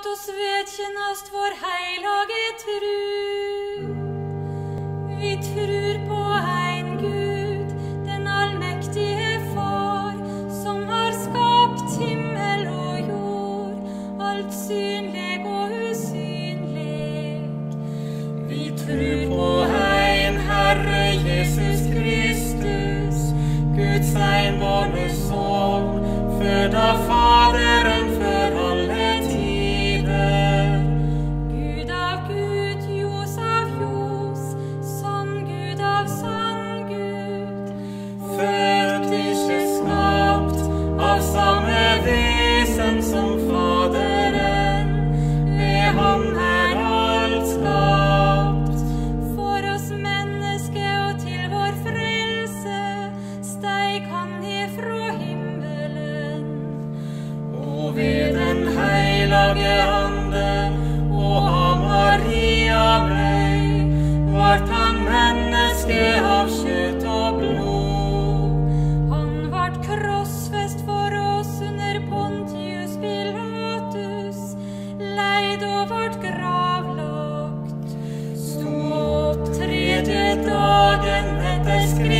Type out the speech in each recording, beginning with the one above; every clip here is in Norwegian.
Lat oss vedkjennast vår heilage tru. Vi trur på ein Gud, den allmektige Far, som har skapt himmel og jord, alt synleg og usynleg. Vi trur heilage og av Maria blei, vart han menneske av kjøtt og blod. Han vart krossfest for oss under Pontius Pilatus, leid og vart gravlagt. Sto opp tredje dagen etter skriftene,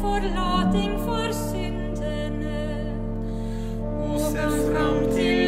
forlating for syndene. Og ser fram til